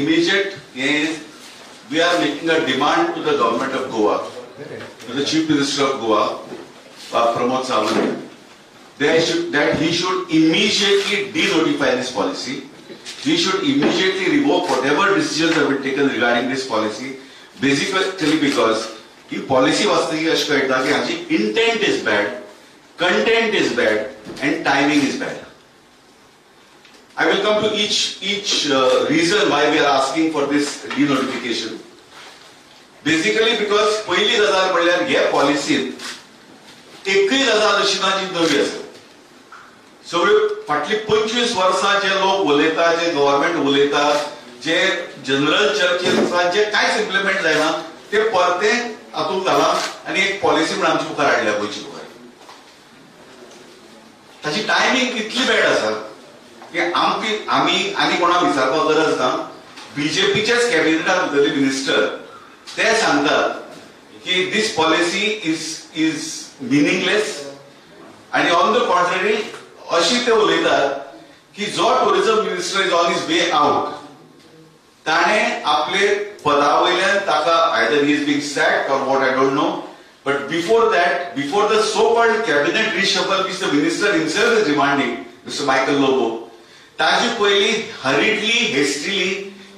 immediate is we are making a demand to the government of Goa, to the Chief Minister of Goa, uh, Pramod Sawant, that, should, that he should immediately de-notify this policy. He should immediately revoke whatever decisions have been taken regarding this policy, basically because he policy वाचतकी अशें कळटा की हाची intent is bad content is bad and timing is bad I will come to each each uh, reason why we are asking for this denotification. Basically because पहिली गजाल म्हणल्यार हे पॉलिसीत एकय गजाल अशी ना जी नवी आसा सगळ्यो फाटली पंचवीस वर्सां जे लोक उलयता जे गव्हर्नमेंट उलयता जे जनरल चर्चेन जे कांयच इम्प्लिमेंट जायना ते परते हातूंत घाला आनी एक पॉलिसी म्हण आमच्या मुखार हाडल्या गोंयची मुखार ताची टायमिंग इतली बॅड आसा की आमची आमी आनी कोणाक विचारपाक गरज ना बीजेपीच्याच कॅबिनेटात उरलेले मिनिस्टर ते सांगतात की this policy is is meaningless आणि ऑन द कॉन्ट्ररी अशी ते उलयतात की जो tourism minister is on is way out ताणे आपले पदा वयल्यान ताका either is been sat or what I don't know but before that before the so called cabinet reshuffle which the minister himself is remanding Mister Michael Lobo ताजी पयली hurriedly hastily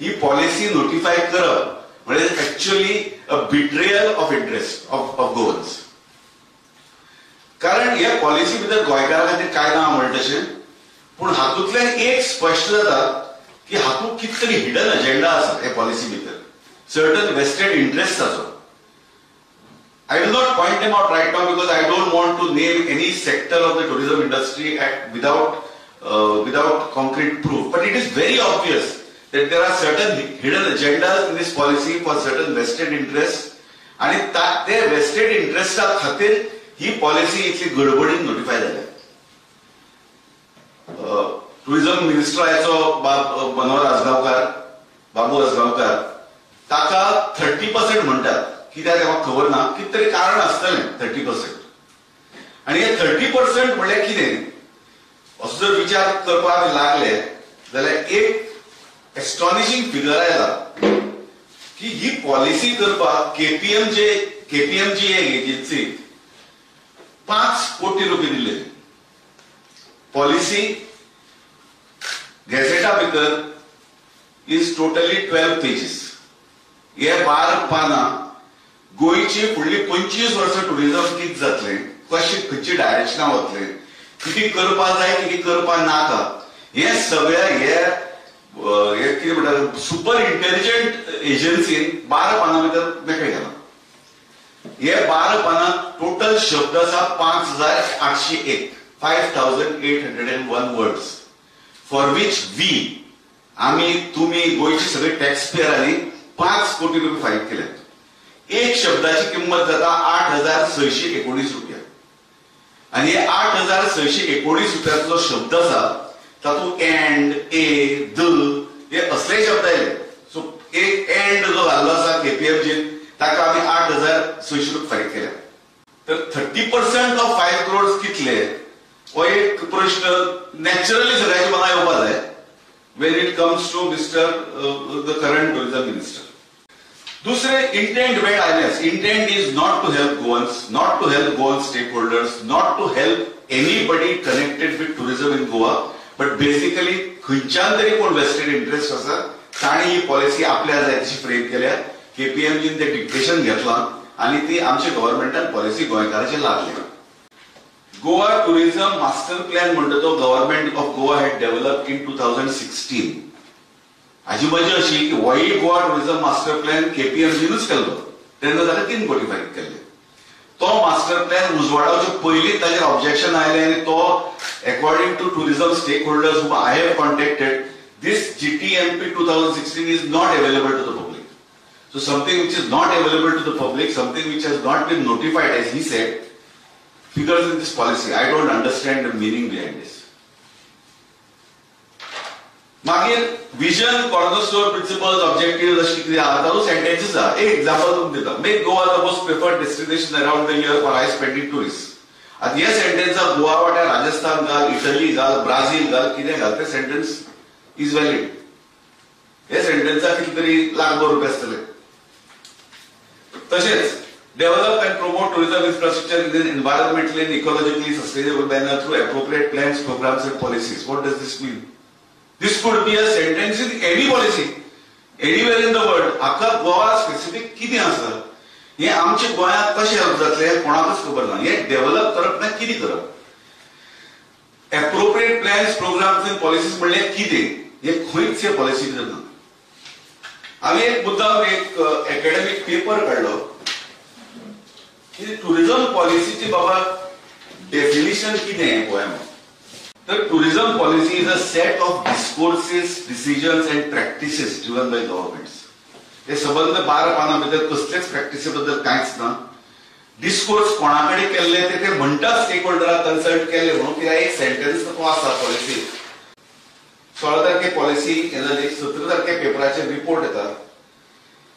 ही policy notify करप म्हणजे actually a betrayal of interest of of Goans कारण हे policy भितर गोंयकारा खातीर कांय ना म्हणटा तशें पूण हातूंतल्यान एक स्पश्ट जाता की हातूंत कितें तरी हिडन अजेंडा आसा हे पॉलिसी भितर सर्टन वेस्टेड इंटरेस्ट आसा I will not point them out right now because I don't want to name any sector of the tourism industry at, without uh, without concrete proof. But it is very obvious that there are certain hidden agendas in this policy for certain vested interests. आणि ते vested इंटरेस्टा खातीर ही policy इतली गडबडीन notify जाल्या tourism मिनिस्टराचो मनोहर आजगांवकार बाबू आजगांवकार ताका थर्टी पर्सेंट म्हणटात कित्याक तेका खबर ना कितें तरी कारण आसतलें थर्टी पर्सेंट आनी हे थर्टी पर्सेंट म्हणल्यार कितें असो जर विचार करपाक लागले जाल्यार एक एस्टॉनिशिंग फिगर आयला की ही पॉलिसी करपाक केपीएम जे केपीएम जी एजन्सी पांच कोटी रुपये दिले. पॉलिसी गॅझेटा भितर इज टोटली ट्वेल्व पेजीस हे बार पानां गोंयची फुडली पंचवीस वर्सां टुरिझम कितें जातलें कशें खंयची डायरेक्शनां वतलें किती करपा जाय किती करपा नाका हे सगळ्या हे किती कितें म्हणटा सुपर इंटेलिजंट एजन्सीन बारा पानां भितर मेकळे घाला हे बारा पानां टोटल शब्द आसा पांच हजार आठशे एक five thousand eight hundred and one words for which we आमी तुमी गोंयची सगळे टॅक्स पेयरांनी पांच कोटी रुपये फारीक केल्यात एक शब्दाची किंमत जाता आठ हजार सयशे एकोणीस रुपये. आणि आठ हजार सयशे एकोणीस रुपयाचो जो शब्द आसा तातूंत एंड ए द हे असले शब्द आयले सो एक एंड जो घाल्लो आसा केपीएफजीन ताका आमी आठ हजार सयशे रुपये फारीक केल्या तर thirty percent of five crore कितले? हो एक प्रश्न नॅचरली सगळ्यांच्या मनात येवपा जाय when it comes to Mister the current tourism minister. दूसरे इंटेंट वेळ आयल्यास intent is not to help Goans not to help Goan stakeholders not to help anybody connected with tourism in Goa but basically खंयच्यान तरी कोण wasted interest आसा ताणी ही policy आपल्या जायची frame केल्या. केपीएमजीन ते डिक्टेशन घेतलां आणि ती आमच्या गव्हर्नमेंटान पॉलिसी गोंयकारांचेर लागली. गोवा टुरिझम मास्टर प्लॅन म्हणटा तो government of Goa had develop in two thousand sixteen हाजी मजा अशी की वाईट गोवा टुरिझम मास्टर प्लॅन केपीएमजीनूच केल्लो तेन्ना ताका तीन कोटी फारीक केल्ले तो मास्टर प्लॅन उजवाडावचे पयलींच ताचेर ऑब्जेक्शन आयलें आनी तो according to tourism stakeholders who I have contacted this GTMP two thousand sixteen is not available to the public So something which is not available to the public, something which has not been notified, as he said, figures in this policy. I don't understand the meaning behind this. मागीर vision cornerstone principles objective अशी किती आहा तातूंत sentences आहा एक example तुमकां दिता make Goa the most preferred destination around the year for high spending tourist आतां हे सेंटेन्साक गोवा वाट्यार राजस्थान घाल इटली घाल ब्राझील घाल कितें घाल ते सेंटेन्स इज व्हॅलिड हे सेंटेन्साक कितें तरी लाखभर रुपये आसतले तशेंच develop and promote tourism infrastructure in an environmentally and ecologically sustainable manner through appropriate plans, programs and policies. What does this mean? This could be a sentence in any policy, anywhere in the world. आख्खा Goa specific कितें आसा हे आमच्या गोंयांत कशें help जातले हे कोणाकच खबर ना हे डेव्हलप करप ना कितें करप appropriate plans programmes and policies म्हणले कितें? हे खंयच हे पॉलिसी ना हांवें एक मुद्दाम एक एकेडमिक पेपर काडलो की टुरिझम पॉलिसीची बाबा डेफिनेशन कितें आहे गोंयांत तर tourism policy is a set of discourses decisions and practices driven by governments हे संबंध बारा पानां भितर कसलेच प्रॅक्टिसे बद्दल कांयच ना. डिस्कोर्स कोणाकडे केल्ले ते ते म्हणतात स्टेक होल्डराक कन्सल्ट केले म्हणून कित्याक एक सेंटेन्स तो आसा पॉलिसी सोळा तारखे पॉलिसी हे सतरा तारखे पेपराचेर रिपोर्ट येता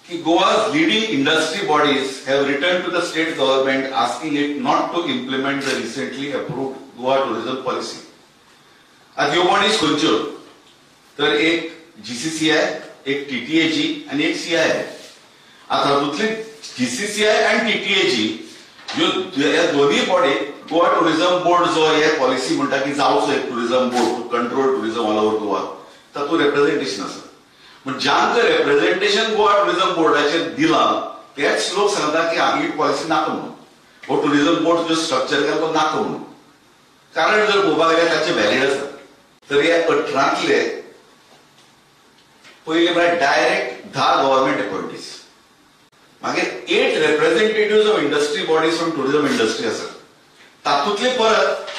की Goa leading industry bodies have return to the state government asking it not to implement the recently approved Goa tourism policy आज ह्यो बॉडीज खंयच्यो तर एक जीसीसीआय एक टीटीएजी आणि एक सीआय आता हातूंतली जीसीसीआय आणि टीटीएजी ह्यो ह्या दोनी बॉडी गोवा टुरिझम बोर्ड जो हे पॉलिसी म्हणटा की जावचो एक tourism board to control tourism all over Goa. तातूंत रिप्रेझेंटेशन आसा पण ज्यांक रिप्रेझेंटेशन गोवा टुरिझम बोर्डाचेर दिलां तेच लोक सांगता की ही पॉलिसी नाका म्हणून. हो टुरिझम बोर्ड जो स्ट्रक्चर केला तो नाका म्हणून. कारण जर पळोवपाक गेल्यार ताचे व्हॅलिड आसा तर हे अठरांतले पयले म्हळ्यार डायरेक्ट धा गव्हर्नमेंट अपॉइंटीज मागीर eight representative of industry bodies from tourism industry आसा तातूंतले परत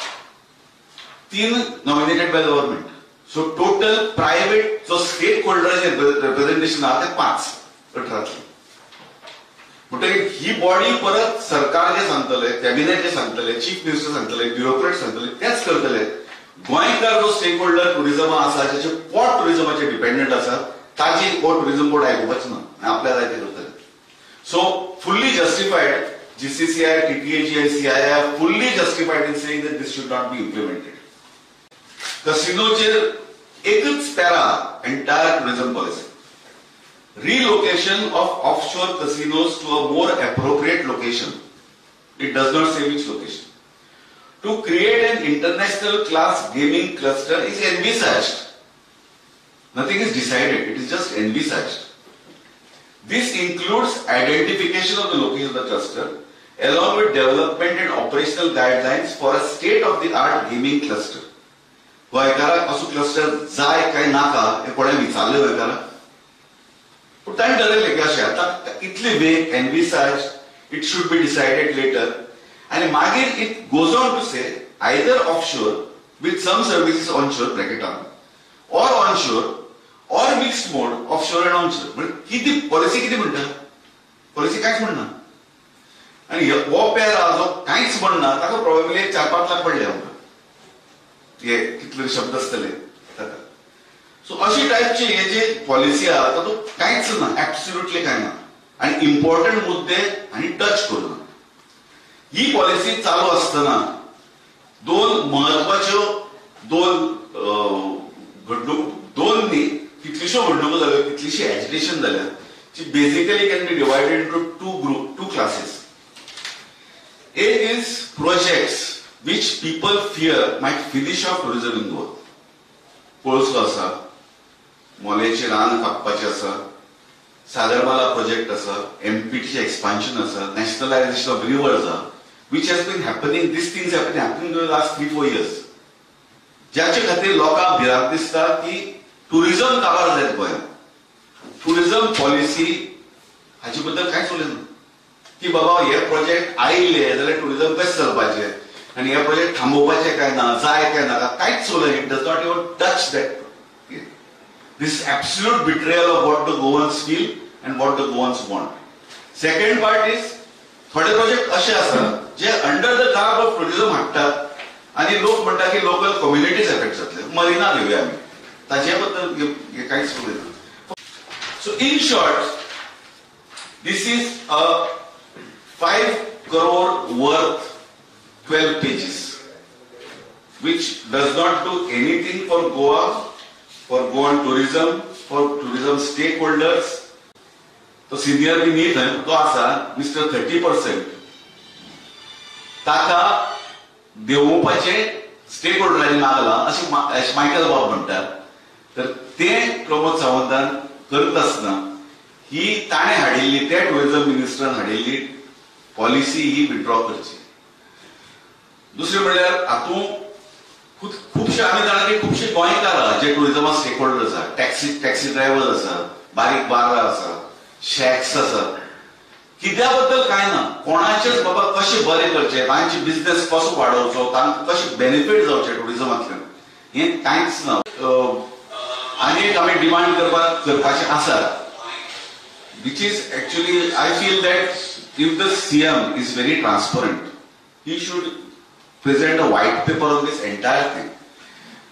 तीन nominated by government so total private जो स्टेक होल्डराचे रिप्रेझेंटेशन आहा ते पाच अठरातले म्हणटकीर ही बॉडी परत सरकार जे सांगतले कॅबिनेट जे सांगतले चीफ मिनिस्टर सांगतले ब्युरोक्रेट सांगतले तेच करतले गोंयकार जो स्टेक होल्डर टुरिजम आसा जेचे पोट टुरिजमाचे डिपेंडंट आसा ताची हो टुरिजम बोर्ड आयकुपाचो ना आनी आपल्या जाय ते करतले so fully justified GCCI TTAG आणि CI fully justified in saying that this should not be implemented कसिनोचेर एकच para entire tourism policy relocation of offshore casinos to a more appropriate location. It does not say which location. To create an international class gaming cluster is envisaged. Nothing is decided, it is just envisaged. This includes identification of the location of the cluster along with development and operational guidelines for a state-of-the-art gaming cluster. गोंयकाराक असो cluster जाय काय नाका हे कोणें विचारले गोंयकाराक पूण ताणें ठरयलें की अशें आतां इतली वेग envisages it should be decided later आनी मागीर it goes on to say either offshore with some services onshore ब्रॅकेटान or onshore or mix mode offshore and onshore म्हणजे किती पॉलिसी किती म्हणटा पॉलिसी कांयच म्हणना आनी हो पेरा जो कांयच म्हणना ताका प्रोबेबली चार पांच लाख पडले आमकां हे कितले शब्द आसतले ताका सो अशी टाईपची हे जे पॉलिसी आहा तातूंत कांयच ना एब्सोल्युटली कांय ना आनी इम्पॉर्टंट मुद्दे आनी टच करूना ही पॉलिसी चालू आसतना दोन म्हत्वाच्यो दोन घडणूक दोन न्ही कितल्योश्यो घडणुको जाल्यो कितलीशी एजिटेशन जाल्यात जी basically can be divided into two group two classes एक is projects which people fear might finish off tourism in Goa Palso आसा मोलेचे रान कापपाचें आसा सागरमाला प्रोजेक्ट आसा एमपीटीचे एक्सपान्शन आसा nationalisation of rivers which has been happening, these been have this happening in the last three, four years ज्याचे खातीर लोकांक भिरांत दिसता की टुरिझम काबार जायत गोंयांत टुरिझम पॉलिसी हाचे बद्दल कांयच उलयना की बाबा हे प्रोजेक्ट आयिल्ले जाल्यार टुरिझम कशें चलपाचें आनी हे प्रोजेक्ट थांबोवपाचे काय ना जाय काय नाका कांयच उलय it does not even touch that this absolute betrayal of what the Goans feel and what the Goans want second part is थोडे प्रोजेक्ट असे आसात जे under the garb of tourism हाडटात आणि लोक म्हणटा की लोकल कम्युनिटीज एफेक्ट जातले मरिना घेवया आमी ताचे बद्दल कांयच उलयना so in short this is a five crore worth 12 pages, which does not do anything for Goa for Goan tourism for tourism stakeholders तो सिनियर बी न्ही थंय तो आसा मिस्टर थर्टी पर्सेंट ताका देंवोवपाचे स्टेक होल्डरांनी लागला अशें अशें मायकल बाब म्हणटात तर तें प्रमोद सावंतान करत आसतना ही ताणें हाडिल्ली त्या टुरिझम मिनिस्टरान हाडिल्ली पॉलिसी ही विड्रॉ करची. दुसरें म्हणल्यार हातूंत खुबशे आमी जाणा की खुबशे गोंयकार जे टुरिझमा स्टेक होल्डर आसा टॅक्सी टॅक्सी ड्रायव्हर आसा बारीक बार्रां आसा शॅक्स आसात कित्या बद्दल काय ना कोणाचेच बाबा कशें बरें करचें तांचे बिझनेस कसो वाडोवचो तांकां कशें बेनिफीट जावचें टुरिझमांतल्यान हें कांयच ना अं, आनी एक आमी डिमांड करपाक करपाचें आसा which is actually, I feel that if the CM is very transparent, he should present a white paper on this entire thing.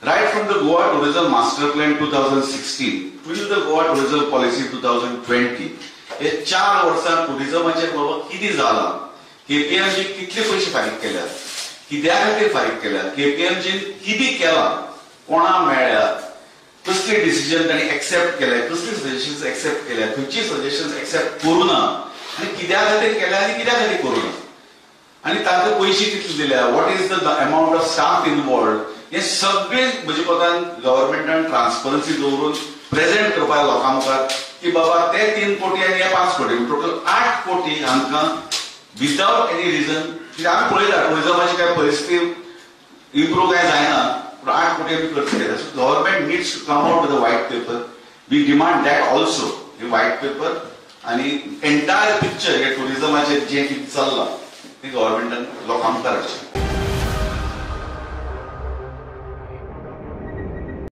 Right from the Goa Tourism Master Plan 2016 till the Goa Tourism Policy 2020, हे चार वर्सां टुरिझमाचेर म्हणजे बाबा कितें जालां KPMG कितले पयशे फारीक केल्यात? कित्या खातीर फारीक केल्यात? केपीएमजीन कितें केलां? कोणा मेळ्ळ्यात कसले डिसिजन तांणी एक्सेप्ट केले कसले सजेशन्स एक्सेप्ट केल्या खंयची सजेशन्स एक्सेप्ट करू ना आनी कित्या खातीर केल्या आनी कित्या खातीर करू ना आनी ताका पयशे कितले दिल्या what is the amount of staff involved हे सगळे म्हजे कोतान गव्हर्मेंटान ट्रान्सपरन्सी दवरून प्रेझेंट करपाक लोकां मुखार की बाबा ते तीन कोटी आनी हे पांच कोटी टोटल आठ कोटी हांकां विदाउट एनी रिजन कित्याक आमी पळयला टुरिझमाची काय परिस्थिती इम्प्रूव काय जायना पूण आठ कोटी आमी खर्च केला. So government needs to come out with white paper we demand that also हे व्हाईट पेपर आणि एंटायर पिक्चर हे टुरिझमाचेर जें कितें चल्लां तें गव्हर्मेंटान लोकांक मुखार हाडचें